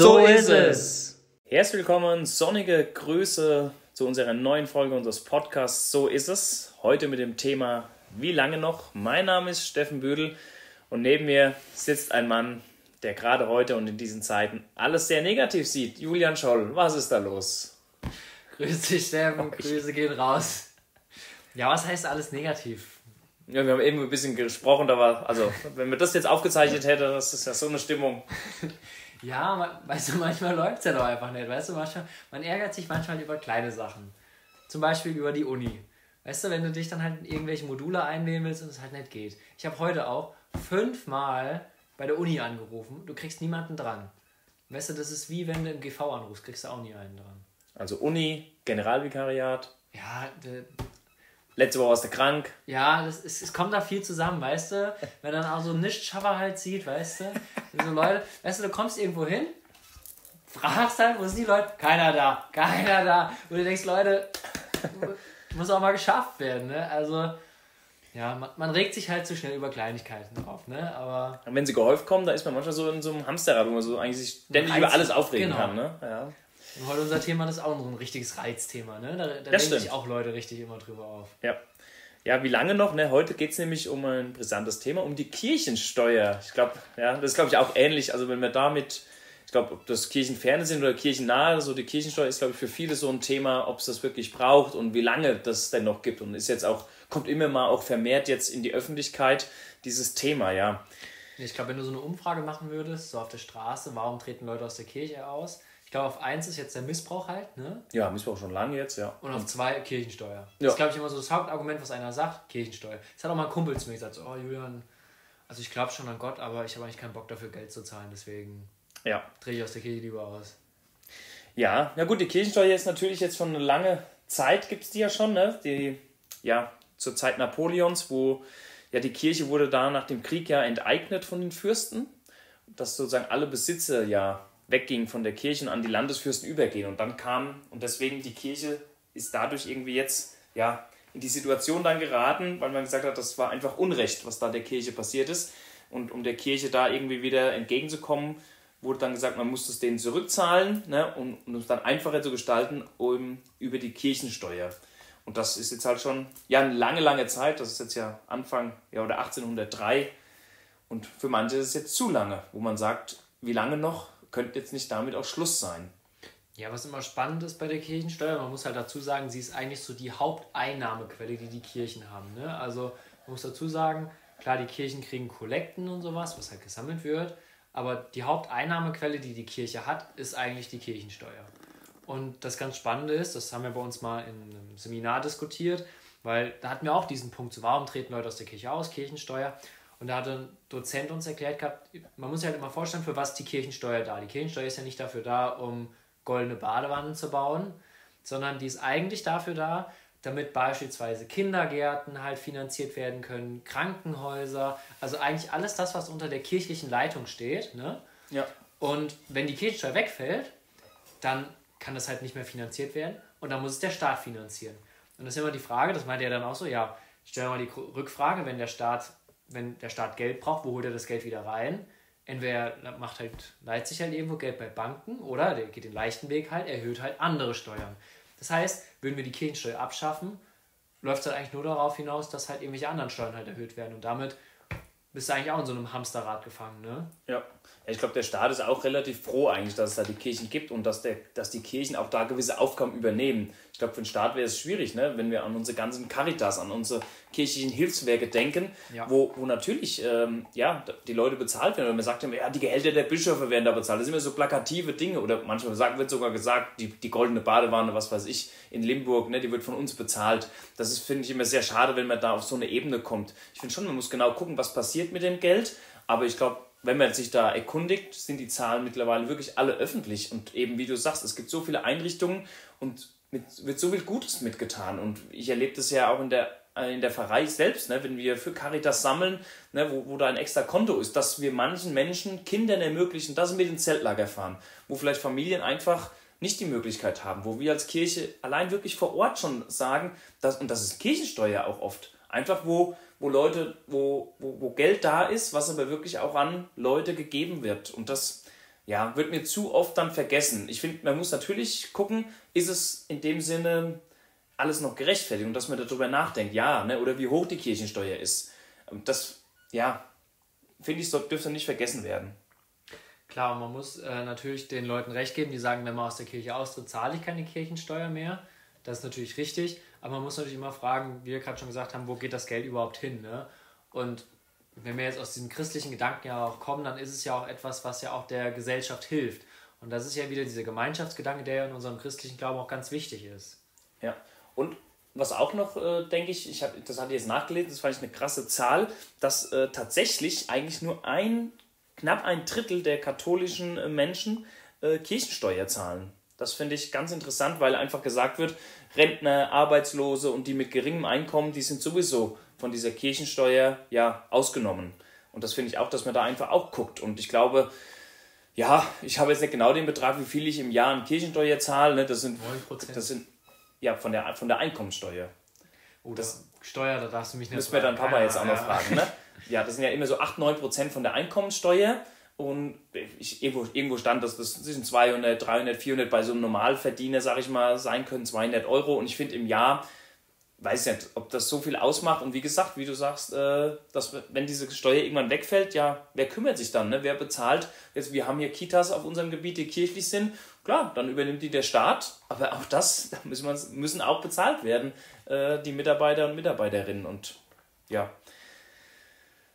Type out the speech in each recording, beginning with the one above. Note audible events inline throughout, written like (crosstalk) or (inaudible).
So, ist es. Herzlich willkommen, sonnige Grüße zu unserer neuen Folge unseres Podcasts So ist es. Heute mit dem Thema Wie lange noch? Mein Name ist Steffen Büdel und neben mir sitzt ein Mann, der gerade heute und in diesen Zeiten alles sehr negativ sieht. Julian Scholl, was ist da los? Grüß dich, Steffen, Grüße gehen raus. Ja, was heißt alles negativ? Ja, wir haben eben ein bisschen gesprochen, da war, also, wenn wir das jetzt aufgezeichnet hätte, das ist ja so eine Stimmung. (laughs) Ja, man, weißt du, (laughs) manchmal läuft es ja doch einfach nicht. Weißt du, manchmal, man ärgert sich manchmal über kleine Sachen. Zum Beispiel über die Uni. Weißt du, wenn du dich dann halt in irgendwelche Module einwählen willst und es halt nicht geht. Ich habe heute auch fünfmal bei der Uni angerufen. Du kriegst niemanden dran. Weißt du, das ist wie wenn du im GV anrufst, kriegst du auch nie einen dran. Also Uni, Generalvikariat. Ja, Letzte Woche warst du krank. Ja, das ist, es kommt da viel zusammen, weißt du? Wenn dann auch so ein Nichtschaffer halt sieht, weißt du? So Leute, weißt du, du kommst irgendwo hin, fragst halt, wo sind die Leute? Keiner da, keiner da. Und du denkst, Leute, muss auch mal geschafft werden, ne? Also, ja, man, man regt sich halt zu schnell über Kleinigkeiten drauf, ne? Aber. Und wenn sie gehäuft kommen, da ist man manchmal so in so einem Hamsterrad, wo man so eigentlich sich ständig über alles aufregen genau. kann, ne? Ja. Und heute unser Thema das ist auch ein richtiges Reizthema, ne? Da, da regen sich auch Leute richtig immer drüber auf. Ja. Ja, wie lange noch? Ne? Heute geht es nämlich um ein brisantes Thema, um die Kirchensteuer. Ich glaube, ja, das ist, glaube ich, auch ähnlich. Also wenn wir damit, ich glaube, ob das Kirchenferne sind oder kirchennahe, so die Kirchensteuer ist, glaube ich, für viele so ein Thema, ob es das wirklich braucht und wie lange das denn noch gibt. Und ist jetzt auch, kommt immer mal auch vermehrt jetzt in die Öffentlichkeit dieses Thema, ja. Ich glaube, wenn du so eine Umfrage machen würdest, so auf der Straße, warum treten Leute aus der Kirche aus? Ich glaube, auf eins ist jetzt der Missbrauch halt, ne? Ja, Missbrauch schon lange jetzt, ja. Und auf zwei Kirchensteuer. Ja. Das ist, glaube ich, immer so das Hauptargument, was einer sagt, Kirchensteuer. Das hat auch mal ein Kumpel zu mir gesagt, so, oh Julian, also ich glaube schon an Gott, aber ich habe eigentlich keinen Bock dafür, Geld zu zahlen, deswegen Ja. drehe ich aus der Kirche lieber aus. Ja, ja gut, die Kirchensteuer ist natürlich jetzt schon eine lange Zeit, gibt es die ja schon, ne? Die, ja, zur Zeit Napoleons, wo ja die Kirche wurde da nach dem Krieg ja enteignet von den Fürsten, dass sozusagen alle Besitzer ja weggingen von der Kirche und an die Landesfürsten übergehen. Und dann kam, und deswegen die Kirche ist dadurch irgendwie jetzt, ja, in die Situation dann geraten, weil man gesagt hat, das war einfach Unrecht, was da der Kirche passiert ist. Und um der Kirche da irgendwie wieder entgegenzukommen, wurde dann gesagt, man muss es denen zurückzahlen, ne, um, um es dann einfacher zu gestalten, um, über die Kirchensteuer. Und das ist jetzt halt schon ja eine lange, lange Zeit. Das ist jetzt ja Anfang ja, oder 1803. Und für manche ist es jetzt zu lange, wo man sagt, wie lange noch? Könnte jetzt nicht damit auch Schluss sein. Ja, was immer spannend ist bei der Kirchensteuer, man muss halt dazu sagen, sie ist eigentlich so die Haupteinnahmequelle, die die Kirchen haben. Ne? Also man muss dazu sagen, klar, die Kirchen kriegen Kollekten und sowas, was halt gesammelt wird, aber die Haupteinnahmequelle, die die Kirche hat, ist eigentlich die Kirchensteuer. Und das ganz Spannende ist, das haben wir bei uns mal in einem Seminar diskutiert, weil da hatten wir auch diesen Punkt, so warum treten Leute aus der Kirche aus, Kirchensteuer. Und da hat ein Dozent uns erklärt gehabt, man muss sich halt immer vorstellen, für was die Kirchensteuer da. Die Kirchensteuer ist ja nicht dafür da, um goldene Badewannen zu bauen, sondern die ist eigentlich dafür da, damit beispielsweise Kindergärten halt finanziert werden können, Krankenhäuser, also eigentlich alles das, was unter der kirchlichen Leitung steht. Ne? Ja. Und wenn die Kirchensteuer wegfällt, dann kann das halt nicht mehr finanziert werden und dann muss es der Staat finanzieren. Und das ist immer die Frage, das meinte er dann auch so, ja, stellen wir mal die Rückfrage, wenn der Staat, wenn der Staat Geld braucht, wo holt er das Geld wieder rein? Entweder macht halt, leiht sich halt irgendwo Geld bei Banken oder der geht den leichten Weg halt, erhöht halt andere Steuern. Das heißt, würden wir die Kirchensteuer abschaffen, läuft es halt eigentlich nur darauf hinaus, dass halt irgendwelche anderen Steuern halt erhöht werden und damit bist du eigentlich auch in so einem Hamsterrad gefangen, ne? Ja. Ich glaube, der Staat ist auch relativ froh eigentlich, dass es da die Kirchen gibt und dass, der, dass die Kirchen auch da gewisse Aufgaben übernehmen. Ich glaube, für den Staat wäre es schwierig, ne? wenn wir an unsere ganzen Caritas, an unsere kirchlichen Hilfswerke denken, Ja. wo, wo natürlich ähm, ja, die Leute bezahlt werden. Und man sagt immer, ja, die Gehälter der Bischöfe werden da bezahlt. Das sind immer so plakative Dinge. Oder manchmal sagt, wird sogar gesagt, die, die goldene Badewanne, was weiß ich, in Limburg, ne, die wird von uns bezahlt. Das ist, finde ich, immer sehr schade, wenn man da auf so eine Ebene kommt. Ich finde schon, man muss genau gucken, was passiert mit dem Geld. Aber ich glaube, wenn man sich da erkundigt, sind die Zahlen mittlerweile wirklich alle öffentlich. Und eben, wie du sagst, es gibt so viele Einrichtungen und mit, wird so viel Gutes mitgetan. Und ich erlebe das ja auch in der, in der Pfarrei selbst, ne, wenn wir für Caritas sammeln, ne, wo, wo da ein extra Konto ist, dass wir manchen Menschen, Kindern ermöglichen, dass sie mit ins Zeltlager fahren, wo vielleicht Familien einfach nicht die Möglichkeit haben, wo wir als Kirche allein wirklich vor Ort schon sagen, dass, und das ist Kirchensteuer auch oft, einfach wo, wo Leute, wo, wo, wo Geld da ist, was aber wirklich auch an Leute gegeben wird. Und das, ja, wird mir zu oft dann vergessen. Ich finde, man muss natürlich gucken, ist es in dem Sinne alles noch gerechtfertigt und dass man darüber nachdenkt, ja, ne, oder wie hoch die Kirchensteuer ist. Das, ja, finde ich, dürfte nicht vergessen werden. Klar, man muss äh, natürlich den Leuten recht geben, die sagen, wenn man aus der Kirche austritt, zahle ich keine Kirchensteuer mehr. Das ist natürlich richtig, aber man muss natürlich immer fragen, wie wir gerade schon gesagt haben, wo geht das Geld überhaupt hin? Ne? Und wenn wir jetzt aus diesem christlichen Gedanken ja auch kommen, dann ist es ja auch etwas, was ja auch der Gesellschaft hilft. Und das ist ja wieder dieser Gemeinschaftsgedanke, der ja in unserem christlichen Glauben auch ganz wichtig ist. Ja, und was auch noch, äh, denke ich, ich hab, das hatte ich jetzt nachgelesen, das fand ich eine krasse Zahl, dass äh, tatsächlich eigentlich nur ein, knapp ein Drittel der katholischen äh, Menschen äh, Kirchensteuer zahlen. Das finde ich ganz interessant, weil einfach gesagt wird, Rentner, Arbeitslose und die mit geringem Einkommen, die sind sowieso von dieser Kirchensteuer ja ausgenommen. Und das finde ich auch, dass man da einfach auch guckt. Und ich glaube, ja, ich habe jetzt nicht genau den Betrag, wie viel ich im Jahr an Kirchensteuer zahle. Ne? Das sind 9%. Das sind ja von der, von der Einkommensteuer. Oh, das Steuer, da darfst du mich nicht Müssen wir dann Papa jetzt auch noch fragen, ne? (laughs) Ja, das sind ja immer so 8, 9 Prozent von der Einkommensteuer. Und ich, irgendwo, irgendwo stand, dass das zwischen 200, 300, 400 bei so einem Normalverdiener, sag ich mal, sein können, 200 Euro. Und ich finde im Jahr weiß nicht, ob das so viel ausmacht. Und wie gesagt, wie du sagst, äh, dass wenn diese Steuer irgendwann wegfällt, ja, wer kümmert sich dann? Ne? Wer bezahlt? Jetzt, wir haben hier Kitas auf unserem Gebiet, die kirchlich sind. Klar, dann übernimmt die der Staat. Aber auch das, da müssen, müssen auch bezahlt werden, äh, die Mitarbeiter und Mitarbeiterinnen. Und ja,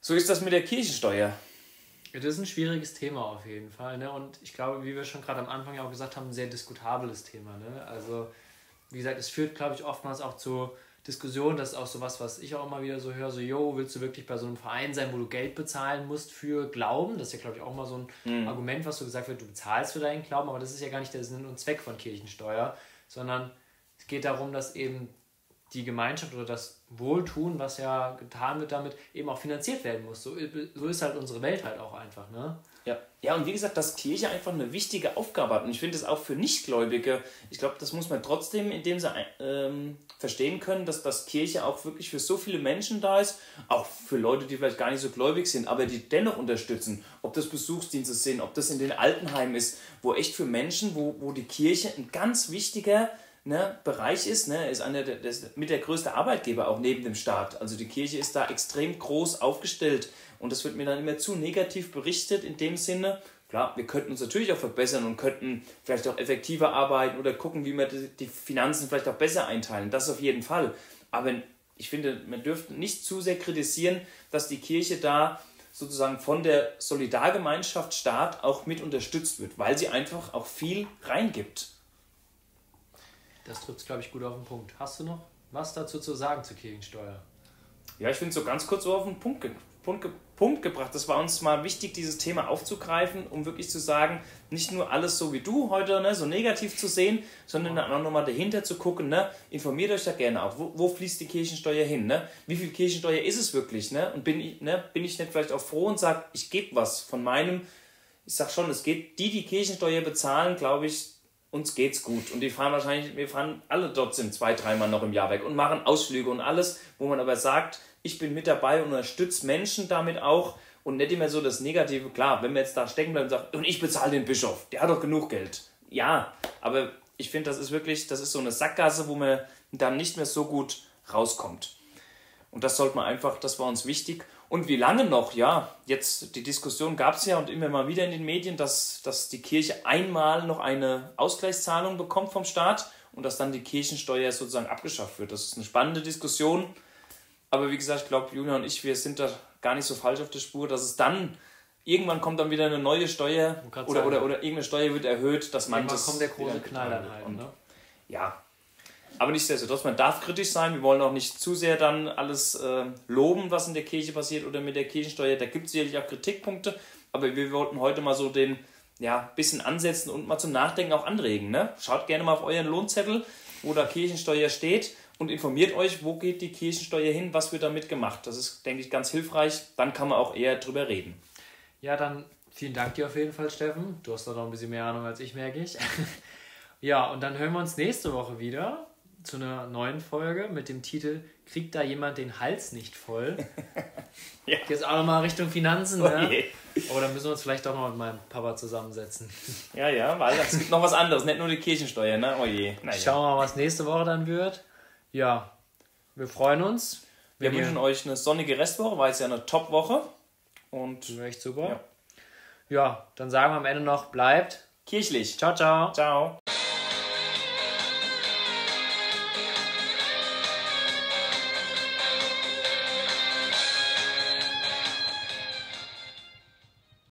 so ist das mit der Kirchensteuer. Das ist ein schwieriges Thema auf jeden Fall. Ne? Und ich glaube, wie wir schon gerade am Anfang ja auch gesagt haben, ein sehr diskutables Thema. Ne? Also, wie gesagt, es führt, glaube ich, oftmals auch zu Diskussion, das ist auch sowas, was ich auch immer wieder so höre, so, yo, willst du wirklich bei so einem Verein sein, wo du Geld bezahlen musst für Glauben? Das ist ja, glaube ich, auch mal so ein mhm. Argument, was so gesagt wird, du bezahlst für deinen Glauben, aber das ist ja gar nicht der Sinn und Zweck von Kirchensteuer, sondern es geht darum, dass eben die Gemeinschaft oder das Wohltun, was ja getan wird damit, eben auch finanziert werden muss. So, so ist halt unsere Welt halt auch einfach, ne? Ja. ja, und wie gesagt, dass Kirche einfach eine wichtige Aufgabe hat. Und ich finde es auch für Nichtgläubige, ich glaube, das muss man trotzdem in dem Sinne ähm, verstehen können, dass das Kirche auch wirklich für so viele Menschen da ist, auch für Leute, die vielleicht gar nicht so gläubig sind, aber die dennoch unterstützen. Ob das Besuchsdienste sind, ob das in den Altenheimen ist, wo echt für Menschen, wo, wo die Kirche ein ganz wichtiger ne, Bereich ist, ne, ist einer der, der, mit der größte Arbeitgeber auch neben dem Staat. Also die Kirche ist da extrem groß aufgestellt und das wird mir dann immer zu negativ berichtet in dem Sinne. Klar, wir könnten uns natürlich auch verbessern und könnten vielleicht auch effektiver arbeiten oder gucken, wie wir die Finanzen vielleicht auch besser einteilen. Das auf jeden Fall. Aber ich finde, man dürfte nicht zu sehr kritisieren, dass die Kirche da sozusagen von der Solidargemeinschaft Staat auch mit unterstützt wird, weil sie einfach auch viel reingibt. Das trifft es, glaube ich, gut auf den Punkt. Hast du noch was dazu zu sagen zur Kirchensteuer? Ja, ich finde so ganz kurz so auf den Punkt, Punkt, Punkt gebracht. Das war uns mal wichtig, dieses Thema aufzugreifen, um wirklich zu sagen, nicht nur alles so wie du heute, ne, so negativ zu sehen, sondern dann auch nochmal dahinter zu gucken, ne, informiert euch da gerne auch, wo, wo fließt die Kirchensteuer hin, ne? wie viel Kirchensteuer ist es wirklich, ne? und bin ich, ne, bin ich nicht vielleicht auch froh und sage, ich gebe was von meinem, ich sag schon, es geht, die, die Kirchensteuer bezahlen, glaube ich, uns geht's gut. Und die fahren wahrscheinlich, wir fahren alle trotzdem zwei, dreimal noch im Jahr weg und machen Ausflüge und alles, wo man aber sagt, ich bin mit dabei und unterstütze Menschen damit auch und nicht immer so das Negative. Klar, wenn wir jetzt da stecken bleiben und sagen, und ich bezahle den Bischof, der hat doch genug Geld. Ja, aber ich finde, das ist wirklich, das ist so eine Sackgasse, wo man dann nicht mehr so gut rauskommt. Und das sollte man einfach, das war uns wichtig. Und wie lange noch? Ja, jetzt die Diskussion gab es ja und immer mal wieder in den Medien, dass, dass die Kirche einmal noch eine Ausgleichszahlung bekommt vom Staat und dass dann die Kirchensteuer sozusagen abgeschafft wird. Das ist eine spannende Diskussion. Aber wie gesagt, ich glaube, Julia und ich, wir sind da gar nicht so falsch auf der Spur, dass es dann irgendwann kommt dann wieder eine neue Steuer oder, oder, oder irgendeine Steuer wird erhöht, dass man das. kommt der große Knall dann halt. Und, ne? Ja, aber nichtsdestotrotz, man darf kritisch sein. Wir wollen auch nicht zu sehr dann alles äh, loben, was in der Kirche passiert oder mit der Kirchensteuer. Da gibt es sicherlich auch Kritikpunkte. Aber wir wollten heute mal so den ja, bisschen ansetzen und mal zum Nachdenken auch anregen. Ne? Schaut gerne mal auf euren Lohnzettel, wo da Kirchensteuer steht und informiert euch, wo geht die Kirchensteuer hin, was wird damit gemacht. Das ist, denke ich, ganz hilfreich. Dann kann man auch eher drüber reden. Ja, dann vielen Dank dir auf jeden Fall, Steffen. Du hast da noch ein bisschen mehr Ahnung als ich, merke ich. (laughs) ja, und dann hören wir uns nächste Woche wieder zu einer neuen Folge mit dem Titel Kriegt da jemand den Hals nicht voll? (laughs) Ja. Jetzt auch nochmal Richtung Finanzen, Oh ne? je. Aber dann müssen wir uns vielleicht doch mal mit meinem Papa zusammensetzen. (laughs) Ja, ja, weil es gibt noch was anderes, nicht nur die Kirchensteuer, ne? Oh je. Naja. Schauen wir mal, was nächste Woche dann wird. Ja, wir freuen uns. Wir wünschen euch eine sonnige Restwoche, war jetzt ja eine Top-Woche. Und echt super. Ja. ja, dann sagen wir am Ende noch, bleibt. kirchlich. Ciao, ciao. Ciao.